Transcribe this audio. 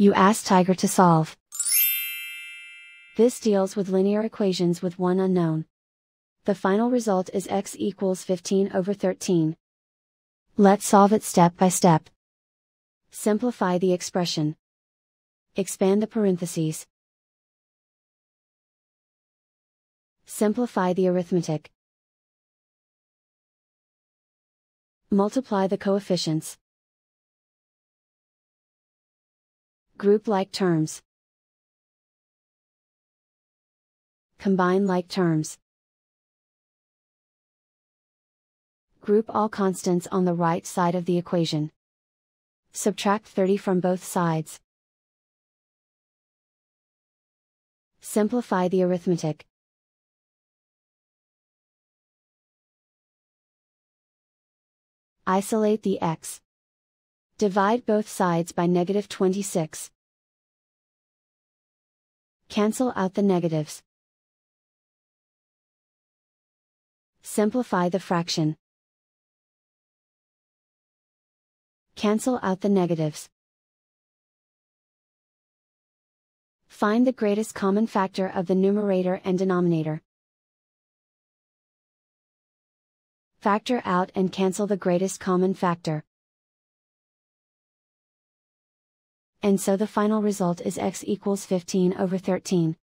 You ask Tiger to solve. This deals with linear equations with one unknown. The final result is x equals 15 over 13. Let's solve it step by step. Simplify the expression. Expand the parentheses. Simplify the arithmetic. Multiply the coefficients. Group like terms. Combine like terms. Group all constants on the right side of the equation. Subtract 30 from both sides. Simplify the arithmetic. Isolate the x. Divide both sides by negative 26. Cancel out the negatives. Simplify the fraction. Cancel out the negatives. Find the greatest common factor of the numerator and denominator. Factor out and cancel the greatest common factor. And so the final result is x equals 15 over 13.